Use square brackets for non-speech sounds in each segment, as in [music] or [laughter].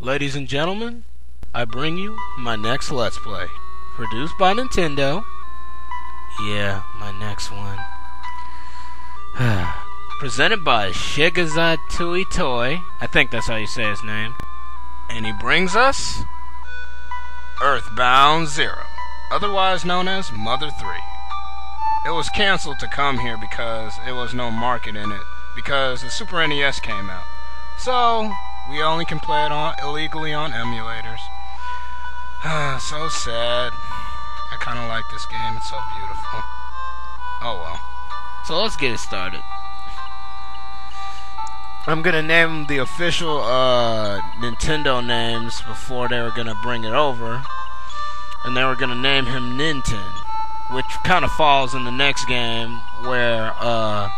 Ladies and gentlemen, I bring you my next Let's Play. Produced by Nintendo. Yeah, my next one. [sighs] Presented by Shigesato Itoi. I think that's how you say his name. And he brings us Earthbound Zero, otherwise known as Mother 3. It was canceled to come here because there was no market in it, because the Super NES came out. So, we only can play it on illegally on emulators. [sighs] so sad. I kind of like this game. It's so beautiful. Oh well. So let's get it started. I'm gonna name the official uh, Nintendo names before they were gonna bring it over, and they were gonna name him Ninten, which kind of falls in the next game where uh,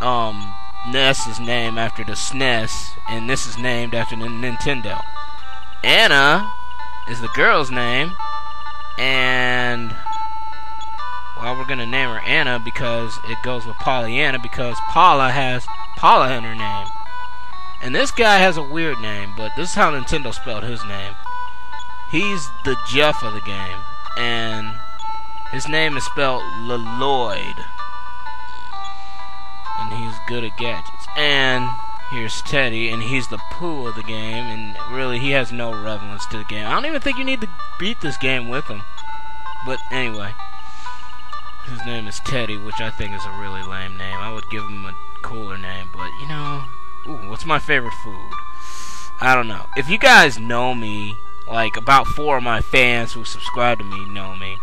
um, Ness is named after the SNES, and this is named after the Nintendo. Anna is the girl's name, and well, we're gonna name her Anna because it goes with Pollyanna because Paula has Paula in her name. And this guy has a weird name, but this is how Nintendo spelled his name. He's the Jeff of the game, and his name is spelled Lloyd. And he's good at gadgets. And here's Teddy, and he's the poo of the game, and really he has no relevance to the game. I don't even think you need to beat this game with him. But anyway, his name is Teddy, which I think is a really lame name. I would give him a cooler name, but you know, ooh, what's my favorite food? I don't know. If you guys know me, like about four of my fans who subscribe to me know me,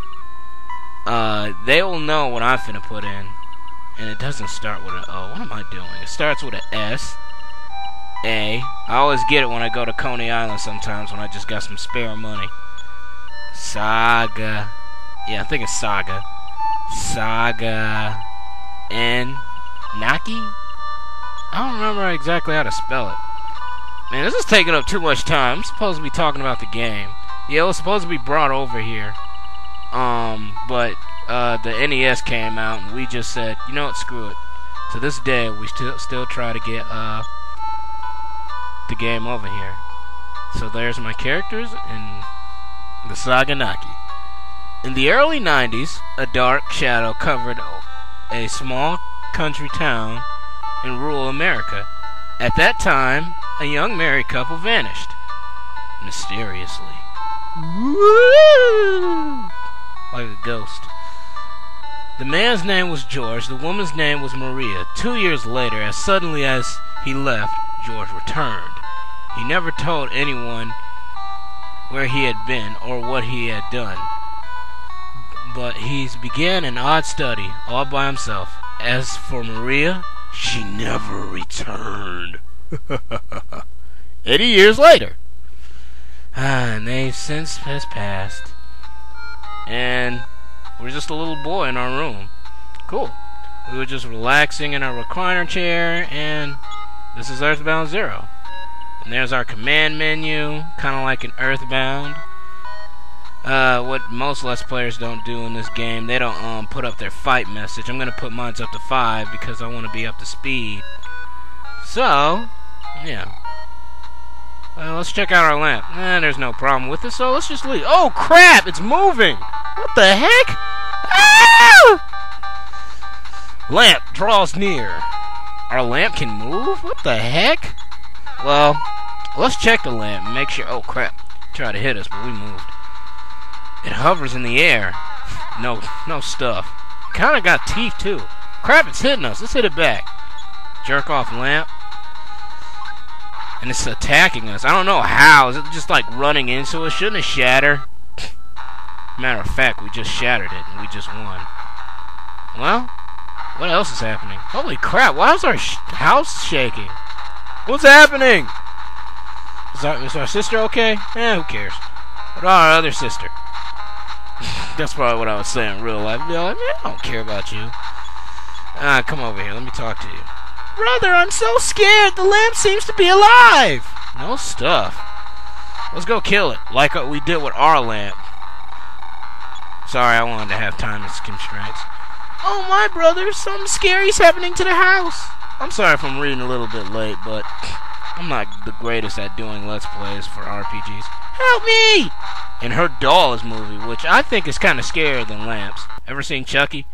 uh, they will know what I'm finna put in. And it doesn't start with an O. What am I doing? It starts with an S. A. I always get it when I go to Coney Island sometimes when I just got some spare money. Saga. Yeah, I think it's Saga. Saga. N. Naki? I don't remember exactly how to spell it. Man, this is taking up too much time. I'm supposed to be talking about the game. Yeah, it was supposed to be brought over here. Um, but uh, the NES came out, and we just said, you know what, screw it. To this day, we still still try to get uh, the game over here. So there's my characters in the saganaki. In the early 90s, a dark shadow covered a small country town in rural America. At that time, a young married couple vanished. Mysteriously. Like a ghost. The man's name was George, the woman's name was Maria. Two years later, as suddenly as he left, George returned. He never told anyone where he had been or what he had done. But he began an odd study all by himself. As for Maria, she never returned. [laughs] Eighty years later. Ah, and they since has passed. And we're just a little boy in our room. Cool. We were just relaxing in our recliner chair, and this is Earthbound Zero. And there's our command menu, kind of like an Earthbound. Uh, what most Let's Players don't do in this game, they don't um, put up their fight message. I'm going to put mine up to 5 because I want to be up to speed. So, yeah. Well, let's check out our lamp. Eh, there's no problem with it, so let's just leave. Oh, crap! It's moving! What the heck? Ah! Lamp draws near. Our lamp can move? What the heck? Well, let's check the lamp and make sure. Oh, crap. Try to hit us, but we moved. It hovers in the air. [laughs] No, no stuff. Kinda got teeth, too. Crap, it's hitting us. Let's hit it back. Jerk off lamp. And it's attacking us. I don't know how. Is it just like running into us? Shouldn't it shatter? Matter of fact, we just shattered it and we just won. Well, what else is happening? Holy crap, why is our sh house shaking? What's happening? Is our, is our sister okay? Eh, who cares? What about our other sister? [laughs] That's probably what I was saying in real life. Like, I don't care about you. Ah, come over here. Let me talk to you. Brother, I'm so scared. The lamp seems to be alive. No stuff. Let's go kill it, like uh, we did with our lamp. Sorry, I wanted to have time constraints. Oh my brother, something scary's happening to the house. I'm sorry if I'm reading a little bit late, but I'm not the greatest at doing Let's Plays for RPGs. Help me! And her doll is moving, which I think is kind of scarier than lamps. Ever seen Chucky?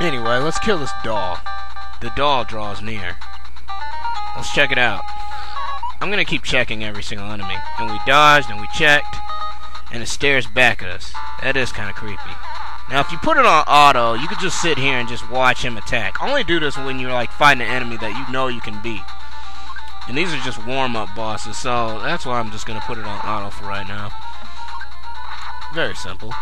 Anyway, let's kill this doll. The doll draws near. Let's check it out. I'm gonna keep checking every single enemy. And we dodged, and we checked, and it stares back at us. That is kind of creepy. Now, if you put it on auto, you could just sit here and just watch him attack. Only do this when you're like fighting an enemy that you know you can beat. And these are just warm-up bosses, so that's why I'm just to put it on auto for right now. Very simple.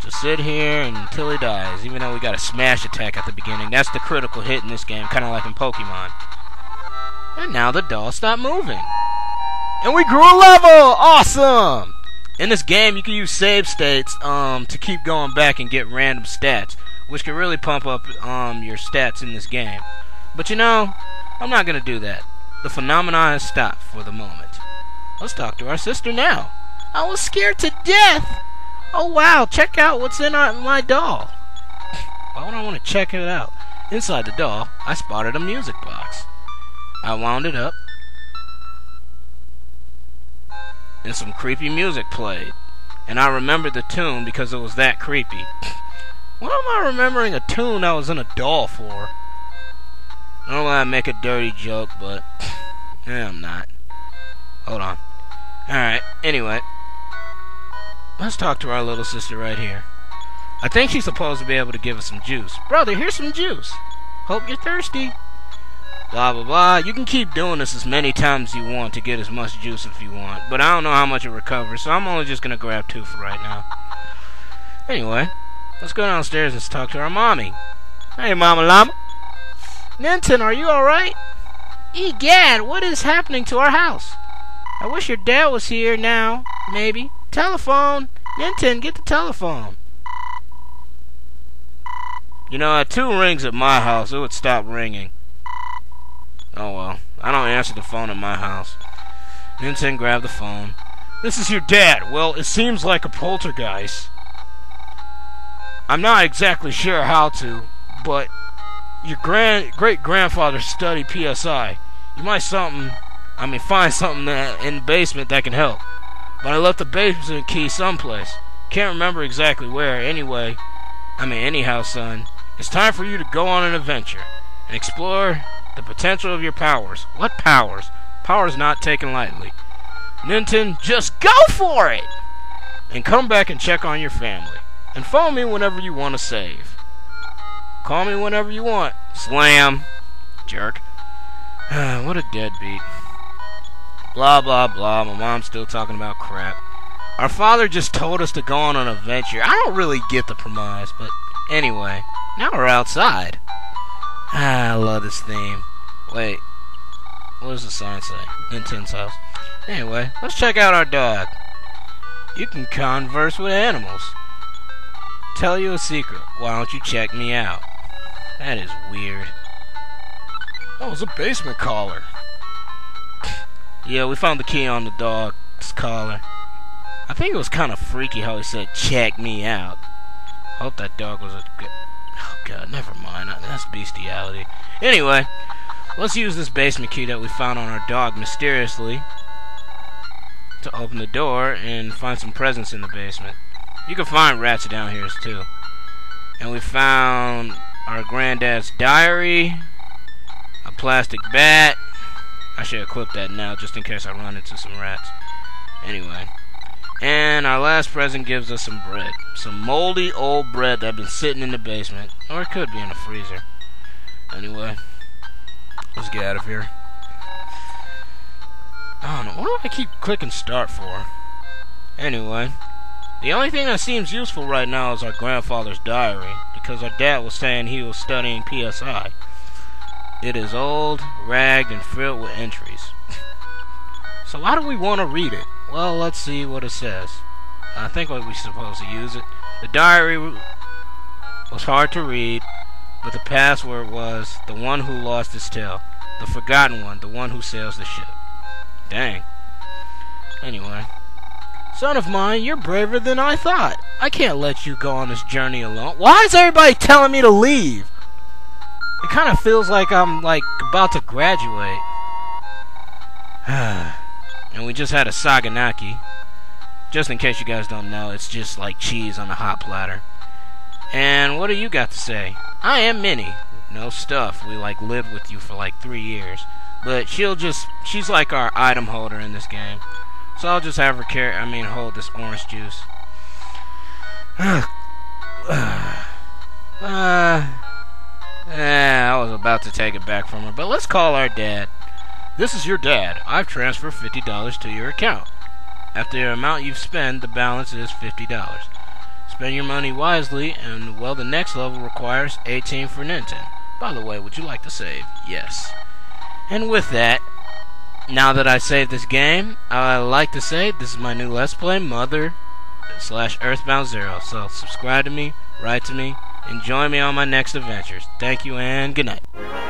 Just sit here until he dies, even though we got a smash attack at the beginning. That's the critical hit in this game, kind of like in Pokemon. And now the doll stopped moving. And we grew a level! Awesome! In this game, you can use save states um, to keep going back and get random stats, which can really pump up um, your stats in this game. But you know, I'm not going to do that. The phenomenon has stopped for the moment. Let's talk to our sister now. I was scared to death! Oh wow, check out what's in our, my doll. Why would I want to check it out? Inside the doll, I spotted a music box. I wound it up and some creepy music played. And I remembered the tune because it was that creepy. [laughs] what am I remembering a tune I was in a doll for? I don't want to make a dirty joke, but [laughs] I'm not. Hold on. Alright, anyway. Let's talk to our little sister right here. I think she's supposed to be able to give us some juice. Brother, here's some juice. Hope you're thirsty blah blah blah. You can keep doing this as many times as you want to get as much juice if you want, but I don't know how much it recovers, so I'm only just gonna grab two for right now. Anyway, let's go downstairs and talk to our mommy. Hey, Mama Llama. Ninten, are you alright? Egad, what is happening to our house? I wish your dad was here now, maybe. Telephone! Ninten, get the telephone. You know, at two rings at my house, it would stop ringing. Oh well. I don't answer the phone at my house. Ninten grabbed the phone. This is your dad. Well, it seems like a poltergeist. I'm not exactly sure how to, but your grand great grandfather studied PSI. You might something I mean find something that, in the basement that can help. But I left the basement key someplace. Can't remember exactly where. Anyway, I mean anyhow, son, it's time for you to go on an adventure and explore the potential of your powers. What powers? Powers not taken lightly. Ninten, just go for it! And come back and check on your family. And phone me whenever you want to save. Call me whenever you want. Slam. Jerk. [sighs] what a deadbeat. Blah, blah, blah. My mom's still talking about crap. Our father just told us to go on an adventure. I don't really get the premise, but anyway, now we're outside. Ah, I love this theme. Wait. What does the sign say? Ninten's house. Anyway, let's check out our dog. You can converse with animals. Tell you a secret. Why don't you check me out? That is weird. That was a basement collar. Yeah, we found the key on the dog's collar. I think it was kind of freaky how he said, check me out. I Hope that dog was a good... Oh, God, never mind. Uh, that's bestiality. Anyway, let's use this basement key that we found on our dog mysteriously to open the door and find some presents in the basement. You can find rats down here too. And we found our granddad's diary, a plastic bat. I should equip that now just in case I run into some rats. Anyway. And our last present gives us some bread. Some moldy old bread that had been sitting in the basement. Or it could be in the freezer. Anyway. Let's get out of here. I don't know. What do I keep clicking start for? Anyway. The only thing that seems useful right now is our grandfather's diary. Because our dad was saying he was studying PSI. It is old, ragged, and filled with entries. [laughs] so why do we want to read it? Well, let's see what it says. I think what we're supposed to use it. The diary was hard to read, but the password was the one who lost his tail. The forgotten one, the one who sails the ship. Dang. Anyway. Son of mine, you're braver than I thought. I can't let you go on this journey alone. Why is everybody telling me to leave? It kind of feels like I'm, like, about to graduate. [sighs] and we just had a saganaki. Just in case you guys don't know, it's just like cheese on a hot platter. And what do you got to say? I am Minnie. No stuff. We like lived with you for like three years. But she'll just she's like our item holder in this game. So I'll just have her carry I mean hold this orange juice. [sighs] [sighs] uh, eh, I was about to take it back from her, but let's call our dad. This is your dad. I've transferred $50 to your account. After the amount you've spent, the balance is $50. Spend your money wisely, and well, the next level requires 18 for Nintendo. By the way, would you like to save? Yes. And with that, now that I saved this game, I like to say this is my new Let's Play, Mother slash Earthbound Zero. So subscribe to me, write to me, and join me on my next adventures. Thank you and good night.